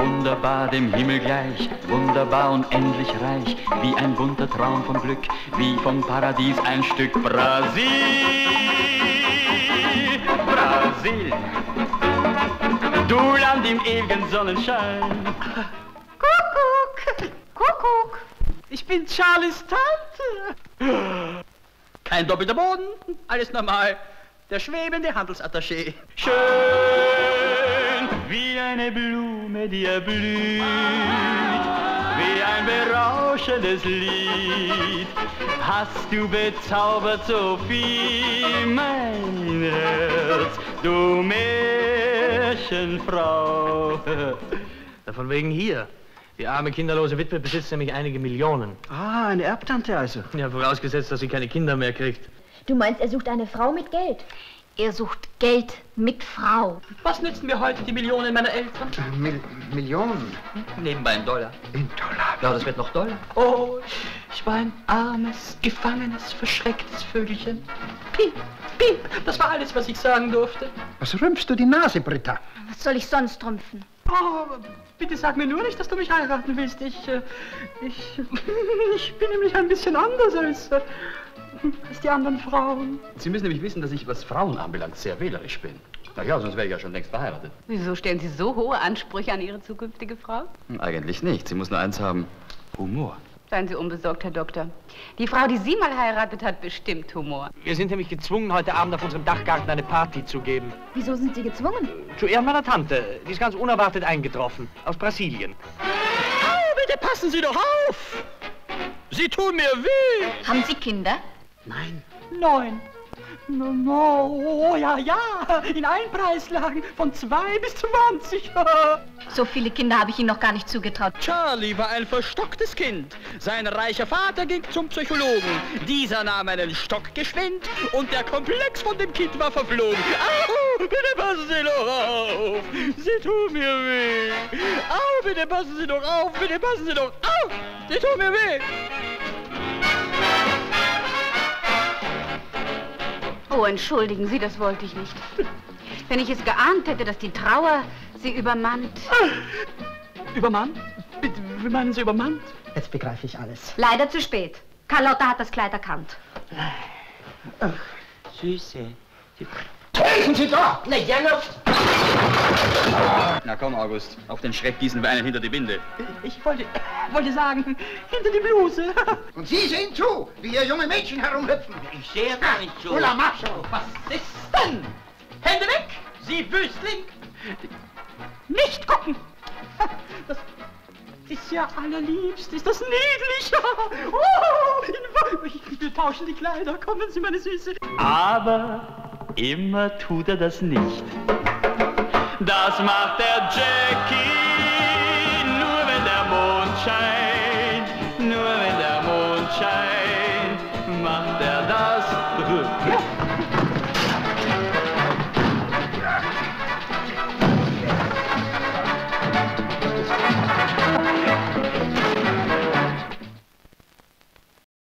wunderbar dem Himmel gleich, wunderbar und endlich reich, wie ein bunter Traum von Glück, wie vom Paradies ein Stück Brasil. Brasil, du Land im ewigen Sonnenschein. Kuckuck, Kuckuck. Ich bin Charlies Tante. Kein doppelter Boden, alles normal. Der schwebende Handelsattaché. Schön eine Blume, die erblüht, wie ein berauschendes Lied. Hast du bezaubert, Sophie, mein Herz, du Märchenfrau. Von wegen hier. Die arme kinderlose Witwe besitzt nämlich einige Millionen. Ah, eine Erbtante also. Ja, vorausgesetzt, dass sie keine Kinder mehr kriegt. Du meinst, er sucht eine Frau mit Geld? Er sucht Geld mit Frau. Was nützen mir heute die Millionen meiner Eltern? Mil Millionen? Nebenbei ein Dollar. In Dollar? Ja, das wird noch Dollar. Oh, ich war ein armes, gefangenes, verschrecktes Vögelchen. Piep, piep, das war alles, was ich sagen durfte. Was rümpfst du die Nase, Britta? Was soll ich sonst rümpfen? Oh, bitte sag mir nur nicht, dass du mich heiraten willst. Ich, äh, ich, ich bin nämlich ein bisschen anders als, äh, als die anderen Frauen. Sie müssen nämlich wissen, dass ich, was Frauen anbelangt, sehr wählerisch bin. Na ja, sonst wäre ich ja schon längst verheiratet. Wieso stellen Sie so hohe Ansprüche an Ihre zukünftige Frau? Hm, Eigentlich nicht. Sie muss nur eins haben. Humor. Seien Sie unbesorgt, Herr Doktor. Die Frau, die Sie mal heiratet, hat bestimmt Humor. Wir sind nämlich gezwungen, heute Abend auf unserem Dachgarten eine Party zu geben. Wieso sind Sie gezwungen? Zu Ehren meiner Tante. Die ist ganz unerwartet eingetroffen. Aus Brasilien. Oh, bitte passen Sie doch auf! Sie tun mir weh! Haben Sie Kinder? Nein. Neun. No, no, oh ja, ja, in Einpreislagen von zwei bis zwanzig. So viele Kinder habe ich Ihnen noch gar nicht zugetraut. Charlie war ein verstocktes Kind. Sein reicher Vater ging zum Psychologen. Dieser nahm einen Stock geschwind und der Komplex von dem Kind war verflogen. Au, bitte passen Sie doch auf. Sie tun mir weh. Au, bitte passen Sie doch auf. Bitte passen Sie doch auf. Sie tun mir weh. Oh, entschuldigen Sie, das wollte ich nicht. Wenn ich es geahnt hätte, dass die Trauer Sie übermannt. Übermannt? Bitte, wie meinen Sie übermannt? Jetzt begreife ich alles. Leider zu spät. Carlotta hat das Kleid erkannt. Süße. Helfen Sie doch! Na, ja, Na komm, August. Auf den Schreck gießen wir einen hinter die Binde. Ich wollte, wollte sagen, hinter die Bluse. Und Sie sehen zu, wie hier junge Mädchen herumhüpfen. Ich sehe gar nicht so. Hula Macho! Was ist denn? Hände weg, Sie Wüstling! Nicht gucken! Das ist ja allerliebst, ist das niedlich! Oh, wir tauschen die Kleider, kommen Sie, meine Süße! Aber immer tut er das nicht. Das macht der Jackie nur wenn der Mond scheint, nur wenn der Mond scheint, macht er das.